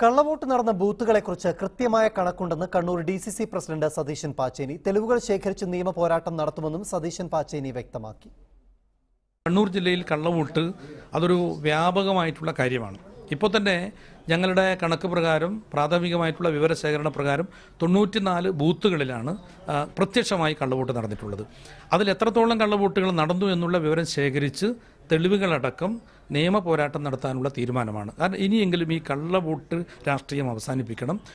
കള്ളവോട്ട് നടന്ന ബൂത്തുകളെക്കുറിച്ച് കൃത്യമായ കണക്കുണ്ടെന്ന് Kannur D C C president Satheesan Pacheni തെളിവുകൾ ശേഖരിച്ച് നിയമ പോരാട്ടം നടത്തുമെന്നും സതീശൻ പാച്ചേനി വ്യക്തമാക്കി. കണ്ണൂർ ജില്ലയിൽ കള്ളവോട്ട് അതൊരു വ്യാപകമായിട്ടുള്ള കാര്യമാണ്. ഇപ്പോൾ തന്നെ ഞങ്ങളുടെ കണക്ക് പ്രകാരം പ്രാഥമികമായിട്ടുള്ള വിവരശേഖരണ പ്രകാരം തൊണ്ണൂറ്റിനാല് ബൂത്തുകളിലാണ് പ്രത്യക്ഷമായി കള്ളവോട്ട് നടന്നിട്ടുള്ളത്. അതിൽ എത്രത്തോളം കള്ളവോട്ടുകൾ നടന്നു എന്നുള്ള വിവരം ശേഖരിച്ച് തെളിവുകളടക്കം നിയമ പോരാട്ടം നടത്താനുള്ള തീരുമാനമാണ്. കാരണം ഇനിയെങ്കിലും ഈ കള്ളവോട്ട് രാഷ്ട്രീയം അവസാനിപ്പിക്കണം.